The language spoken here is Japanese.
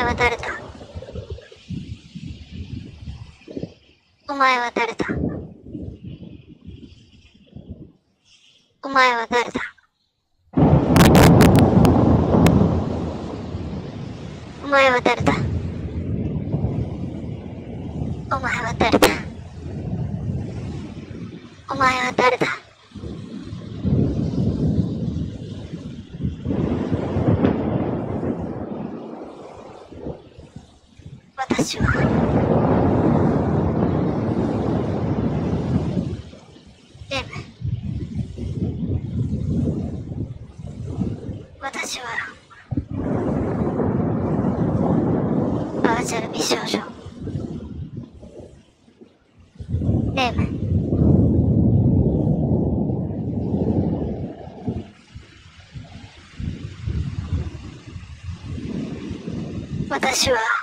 前は誰だお前は誰だお前は誰だお前は誰だお前は誰だお前は誰だ私は。レム私はバーチャル美少女。レム私は